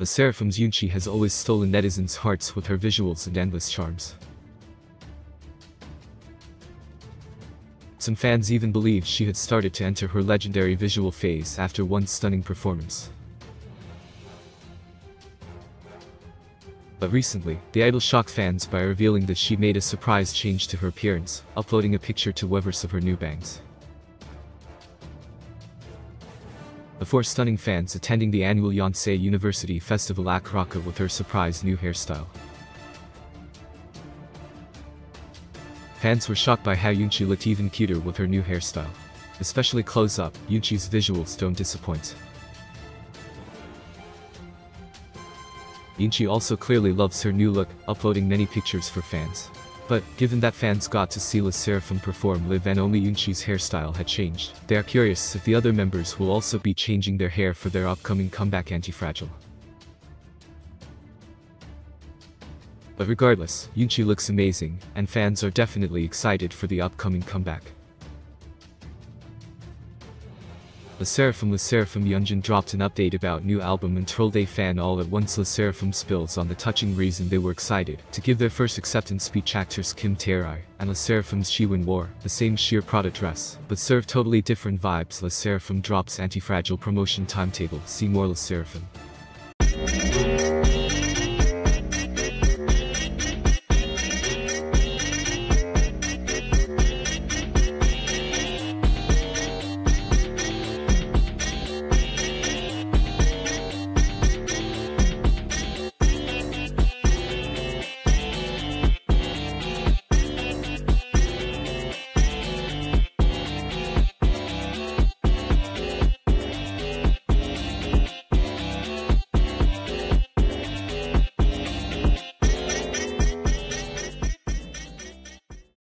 LE SSERAFIM's Eunchae has always stolen netizens' hearts with her visuals and endless charms. Some fans even believed she had started to enter her legendary visual phase after one stunning performance. But recently, the idol shocked fans by revealing that she made a surprise change to her appearance, uploading a picture to Weverse of her new bangs. Before stunning fans attending the annual Yonsei University Festival at Akaraka with her surprise new hairstyle. Fans were shocked by how Eunchae looked even cuter with her new hairstyle. Especially close-up, Eunchae's visuals don't disappoint. Eunchae also clearly loves her new look, uploading many pictures for fans. But, given that fans got to see LE SSERAFIM perform live and only Eunchae's hairstyle had changed, they are curious if the other members will also be changing their hair for their upcoming comeback Anti-Fragile. But regardless, Eunchae looks amazing, and fans are definitely excited for the upcoming comeback. LE SSERAFIM LE SSERAFIM Yunjin dropped an update about new album and trolled a fan all at once. LE SSERAFIM spills on the touching reason they were excited to give their first acceptance speech actors Kim Tae-ri and LE SSERAFIM's Jiwon wore the same sheer Prada dress, but served totally different vibes. LE SSERAFIM drops anti-fragile promotion timetable. See more. LE SSERAFIM.